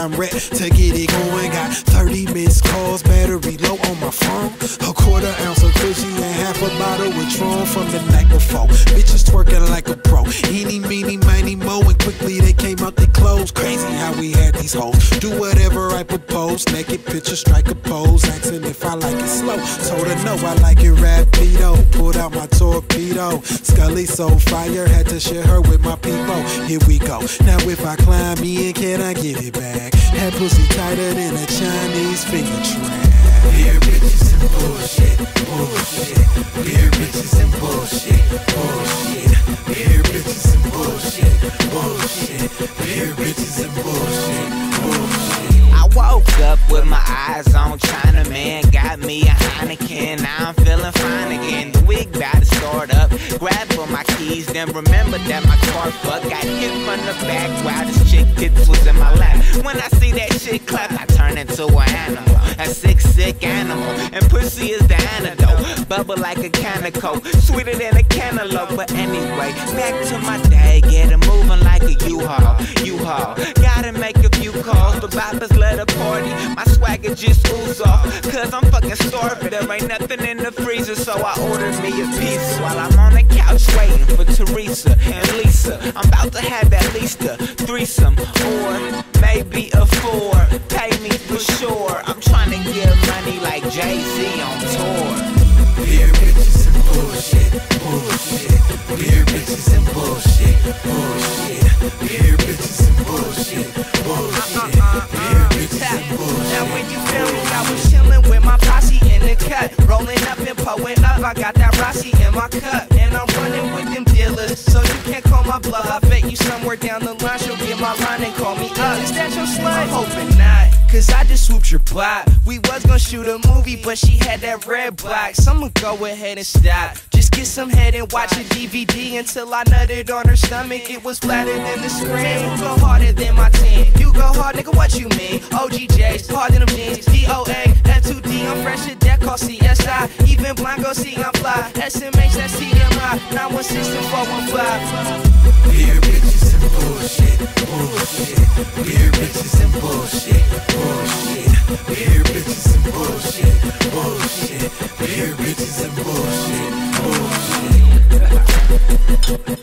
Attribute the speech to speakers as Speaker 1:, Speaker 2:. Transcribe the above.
Speaker 1: I'm ready to get it going. Got 30 missed calls, battery low on my phone. A quarter ounce of cushy and half a bottle of Tron from the night before. Bitches twerking like a pro. Eeny, meeny, miny, mo, and quickly they came out their clothes. Crazy how we had these hoes. Do what propose. Naked picture, strike a pose. Asking if I like it slow. Told her no, I like it rapido. Pulled out my torpedo. Scully so fire, had to share her with my people. Here we go. Now if I climb in, can I get it back? That pussy tighter than a Chinese finger trap.
Speaker 2: Here bitches and bullshit, bullshit. Here bitches and bullshit, bullshit. Here bitches and bullshit, bullshit. Here bitches and bullshit,
Speaker 3: woke up with my eyes on China, man. Got me a Heineken, then remember that my car fuck Got hit from the back while this chick tits was in my lap. When I see that shit clap, I turn into an animal. A sick, sick animal. And pussy is the antidote. Bubble like a can of coke. Sweeter than a cantaloupe. But anyway, back to my day. Get it moving like a U-Haul. U-Haul. Gotta make a few calls. The boppers let a party. My swagger just oozes off. Cause I'm fucking starving. There ain't nothing in the freezer. So I ordered me a piece while I'm on the couch Teresa and Lisa. I'm about to have at least a threesome or maybe a four. Pay me for sure. I'm trying to get money like Jay Z on tour.
Speaker 2: Here bitches and bullshit, bullshit. Here bitches and bullshit, bullshit. Here bitches and bullshit, bullshit. Here bitches and bullshit.
Speaker 4: Now when you feel me, I was chillin' with my posse in the cut, rolling up and pulling up. I got that Rossi in my cup, and I'm running with them so you can't call my bluff. I bet you somewhere down the line she'll get my line and call me up. Is that your slut? I'm hoping not. Cause I just swooped your plot. We was gonna shoot a movie, but she had that red block. So I'ma go ahead and stop. Just get some head and watch a DVD until I nutted on her stomach. It was flatter than the screen. You go harder than my team. You go hard, nigga, what you mean? OGJs, harder than them 416515.
Speaker 2: Beer bitches and bullshit, bullshit. Beer bitches and bullshit, bullshit. Beer bitches and bullshit, bullshit. Beer bitches and bullshit, bullshit.